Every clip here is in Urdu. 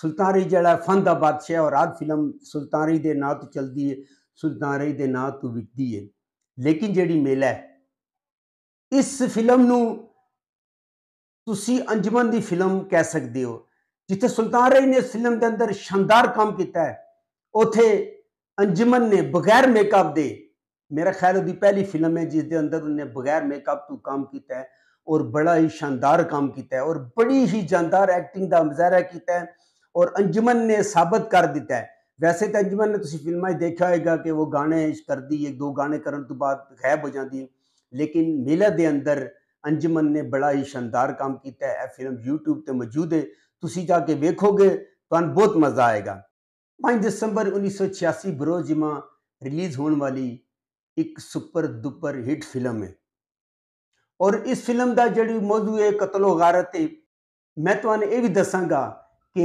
سلطان رئی جا رہا ہے فن کا بادشاہ اور آدھ فلم سلطان ری دوں چلتی ہے سلطان رائی دوں وکتی ہے لیکن جہی میلہ ہے اس فلم انجمن کی فلم کہہ سکتے ہو جاتے سلطان رائی نے فلم کے اندر شاندار کام کیا اتے انجمن نے بغیر میک اپ دے میرا خیال وہ پہلی فلم ہے جس کے اندر انہوں نے بغیر میک اپ کو کام کیا ہے اور بڑا ہی شاندار کام کیا اور بڑی ہی شاندار ایکٹنگ کا مظاہرہ کیا اور انجمن نے ثابت کر دیتا ہے ویسے تو انجمن نے تسی فلمہ ہی دیکھا ہوئے گا کہ وہ گانے کر دی ایک دو گانے کرن تو بعد غائب ہو دی لیکن میلہ دے اندر انجمن نے بڑا ہی شاندار کام کیتا ہے اے فلم یوٹیوب تے موجود ہے تسی جا کے ویکھو گے تو بہت مزہ آئے گا پائن دسمبر انیس سو چھیاسی بروز جمعہ ریلیز ہون والی ایک سپر دپر ہٹ فلم ہے اور اس فلم دا جڑی موضوع ہے قتل ہے میں بھی دساں گا ਕਿ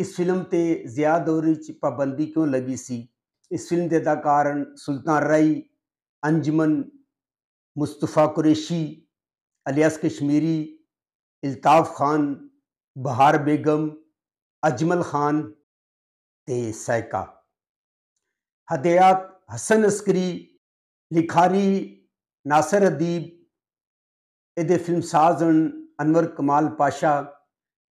ਇਸ ਫਿਲਮ ਤੇ ਜ਼ਿਆਦਾ ਦੌਰੀ 'ਚ ਪਾਬੰਦੀ ਕਿਉਂ ਲੱਗੀ ਸੀ ਇਸ ਫਿਲਮ ਦੇ ਦਾ ਕਾਰਨ ਸੁਲਤਾਨ ਰਾਈ ਅੰਜਮਨ ਮੁਸਤਫਾ ਕੁਰੇਸ਼ੀ ਅਲਿਆਸ ਕਸ਼ਮੀਰੀ ਇਲਤਾਫ ਖਾਨ ਬਹਾਰ ਬੇਗਮ ਅਜਮਲ ਖਾਨ ਤੇ ਸੈਕਾ ਹਦਿਆਤ ਹਸਨ ਅਸਕਰੀ ਲਿਖਾਰੀ ਨਾਸਰ ਅਦੀਬ ਇਹਦੇ ਫਿਲਮ ਹਨ ਅਨਵਰ ਕਮਾਲ ਪਾਸ਼ਾ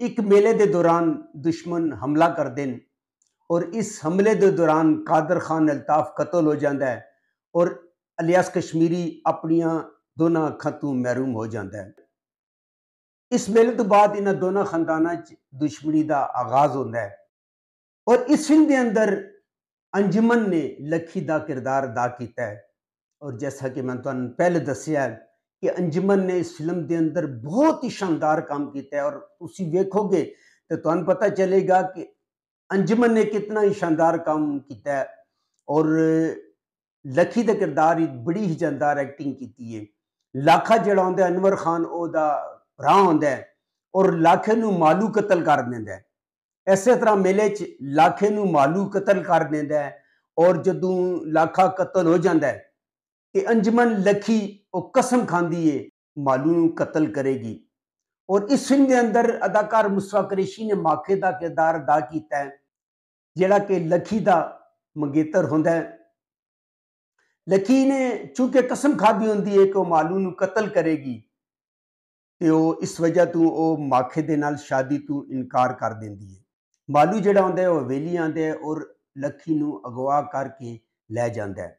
میلے کے دوران دشمن حملہ کرتے ہیں اور اس حملے دے دوران قادر خان الطاف قتل ہو جاندہ ہے اور الس کشمیری اپنیاں دونوں ختوں محروم ہو جاندہ ہے اس میلے تو بعد انہوں نے دونوں خاندانوں دشمنی دا آغاز ہوتا ہے اور اس فلم دے اندر انجمن نے لکھی دا کردار ادا کیتا ہے اور جیسا کہ میں تعین پہلے دس ہے کہ انجمن نے اس فلم دے اندر بہت ہی شاندار کام کیتا ہے اور اسی ویکھو گے تو تنہوں پتہ چلے گا کہ انجمن نے کتنا ہی شاندار کام کیتا ہے اور لکھی دا کردار ہی بڑی ہی جاندار ایکٹنگ کیتی ہے لاکھا جڑا انور خان او اور راہ نو مالو قتل کر دے ایسے طرح میلے لاکھے نو مالو قتل کر دے اور جدو لاکھا قتل ہو جاتا ہے ਕਿ ਅੰਜਮਨ ਲਖੀ ਉਹ ਕਸਮ ਖਾਂਦੀ ਏ ਮਾਲੂ ਨੂੰ ਕਤਲ ਕਰੇਗੀ ਔਰ ਇਸ ਫਿਲਮ ਦੇ ਅੰਦਰ ਅਦਾਕਾਰ ਮੁਸਤਫਾ ਕਰੇਸ਼ੀ ਨੇ ਮਾਖੇ ਦਾ ਕਿਰਦਾਰ ਅਦਾ ਕੀਤਾ ਹੈ ਜਿਹੜਾ ਕਿ ਲਖੀ ਦਾ ਮੰਗੇਤਰ ਹੁੰਦਾ ਹੈ ਲਖੀ ਨੇ ਚੂੰਕਿ ਕਸਮ ਖਾਦੀ ਹੁੰਦੀ ਏ ਕਿ ਉਹ ਮਾਲੂ ਨੂੰ ਕਤਲ ਕਰੇਗੀ ਤੇ ਉਹ ਇਸ ਵਜ੍ਹਾ ਤੋਂ ਉਹ ਮਾਖੇ ਦੇ ਨਾਲ ਸ਼ਾਦੀ ਤੋਂ ਇਨਕਾਰ ਕਰ ਦਿੰਦੀ ਹੈ ਮਾਲੂ ਜਿਹੜਾ ਹੁੰਦਾ ਹੈ ਉਹ ਵੇਲੀ ਆਂਦਾ ਹੈ ਔਰ ਲਖੀ ਨੂੰ ਅਗਵਾ ਕਰਕੇ ਲੈ ਜਾਂਦਾ ਹੈ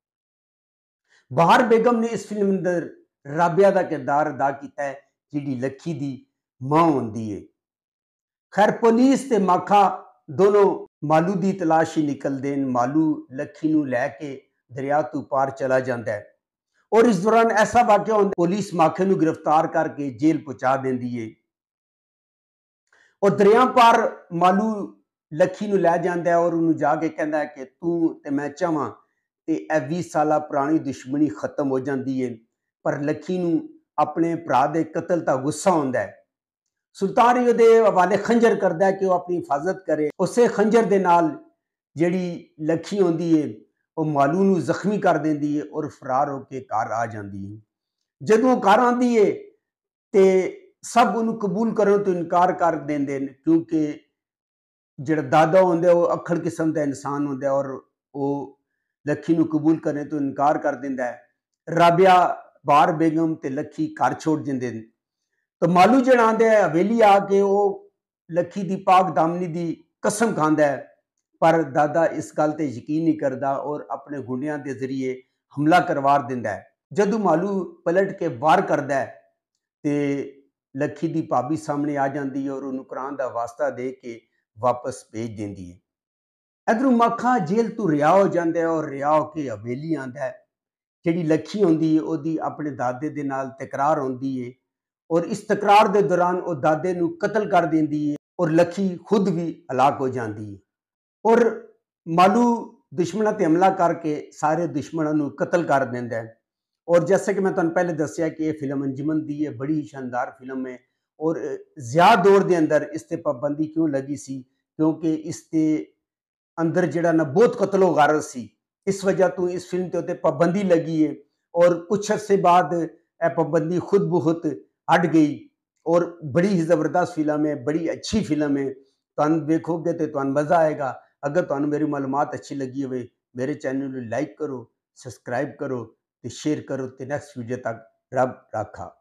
بار بیگم نے اس فلم اندر رابع کا کردار ادا کیا ہے جی لکھی دی ماں ہون دیئے خیر پولیس تے ماخا دونوں مالو دی تلاشی نکل دین مالو لکھی نو لے کے دریا تو پار چلا جانا ہے اور اس دوران ایسا واقعہ پولیس ماخے نو گرفتار کر کے جیل پچا دین دیئے اور دریا پار مالو لکھی نو لے جان ہے اور انہوں جا کے کہندہ ہے کہ تو تے میں چاہاں سالہ پرانی دشمنی ختم ہو جاتی ہے پر لکھی اپنے والے کرتا ہے کہ نو زخمی کر دینی ہے اور فرار ہو کے کار آ جاتی ہے جد آتی ہے سب ان قبول تو انکار کر دین کیونکہ جڑا دادا ہوندے وہ اکھڑ قسم دے انسان ہوندے اور وہ لکھی قبول کرنے تو انکار کر دیا ہے رابیہ بار بیگم سے لکھی چھوڑ دیں تو مالو جڑ آدھے ہیلی آ کے وہ لکھی پاگ دامنی کسم کھانا ہے پر دا اس گلتے یقین نہیں کرتا اور اپنے گنڈیا کے ذریعے حملہ کروار دینا ہے جدو مالو پلٹ کے بار کرد ہے تو لکھی پابی سامنے آ جاتی ہے اور نکران کا واسطہ دے کے واپس بھیج دینی ہے ادھرو مکھا جیل تو ریا ہو جاتا ہے اور لکھی اپنے دے دکرارے اور اس تکرار دوران قتل کر دینی ہے اور لکھی خود بھی الاک ہو جاتی ہے مالو دشمنوں سے عملہ کر کے سارے دشمنوں قتل کر دیا ہے اور جیسے کہ میں تعین پہلے دسیا کہ فلم انجمن ہے بڑی ہی شاندار فلم ہے اور زیادہ دور درد اسے پابندی کیوں لگی سی کیونکہ اسے اندر جڑا نا بہت قتل غارت سی اس وجہ تو اس فلم تے ہوتے پابندی لگی ہے اور کچھ عرصے بعد اے پابندی خود بہت ہٹ گئی اور بڑی ہی زبردست فلم ہے بڑی اچھی فلم ہے دیکھو گے تو تن مزہ آئے گا اگر تمہیں میری معلومات اچھی لگی ہوئے میرے چینل لائک کرو سبسکرائب کرو تو شیئر کرو تو نیکسٹ ویڈیو تک رب رکھا